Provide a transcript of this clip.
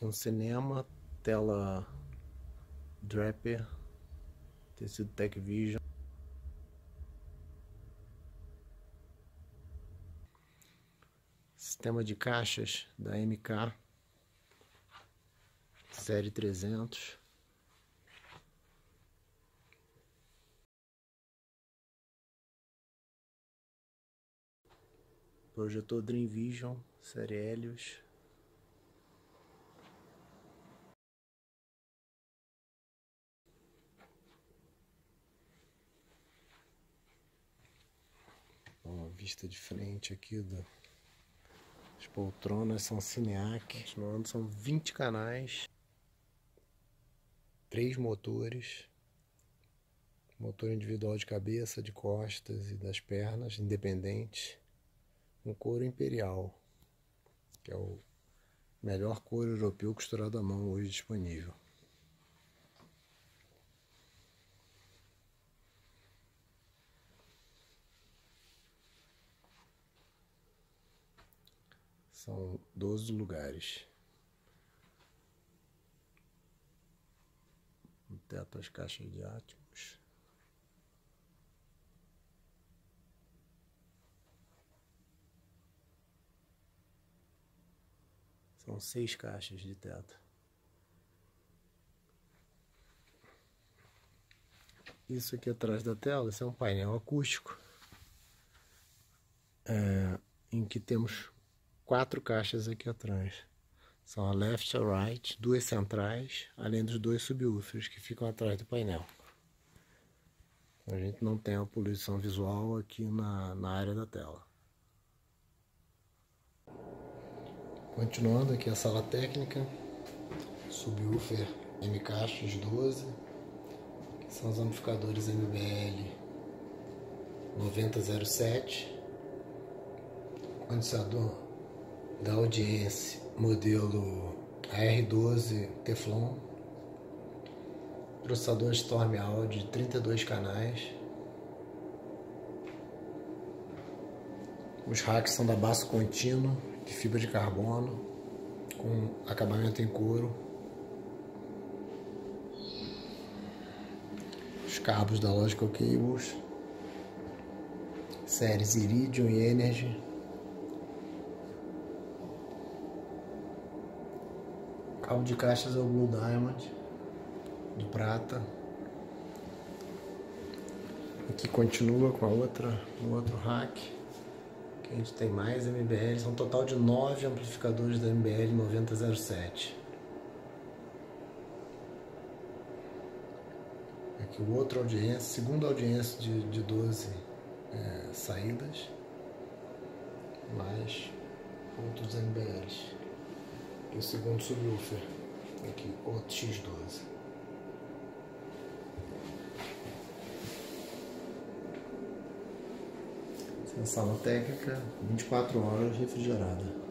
Aqui um cinema, tela Draper, tecido Tech Vision. Sistema de caixas da MK, série 300. Projetor Dream Vision, série Helios. Vista de frente aqui do, as poltronas são Cineac, continuando, são 20 canais, três motores, motor individual de cabeça, de costas e das pernas, independente, um couro imperial, que é o melhor couro europeu costurado à mão hoje disponível. São 12 lugares. No teto as caixas de átomos. São seis caixas de teto. Isso aqui atrás da tela, isso é um painel acústico. É, em que temos quatro caixas aqui atrás. São a left e a right, duas centrais, além dos dois subwoofers que ficam atrás do painel. A gente não tem a poluição visual aqui na, na área da tela. Continuando aqui a sala técnica, subwoofer MKX12, que são os amplificadores MBL 9007, condensador da audiência modelo AR12 Teflon, processador Storm Audio de 32 canais. Os racks são da baço contínuo de fibra de carbono com acabamento em couro. Os cabos da Logical Cables, séries Iridium e Energy. Cabo de caixas é o Blue Diamond de prata. Aqui continua com a outra, o outro rack. A gente tem mais MBL, são um total de nove amplificadores da MBL 9007. Aqui o outro audiência, segunda audiência de, de 12 é, saídas, mais outros MBLs e o segundo subwoofer. Aqui, o X12 Essa sala técnica 24 horas refrigerada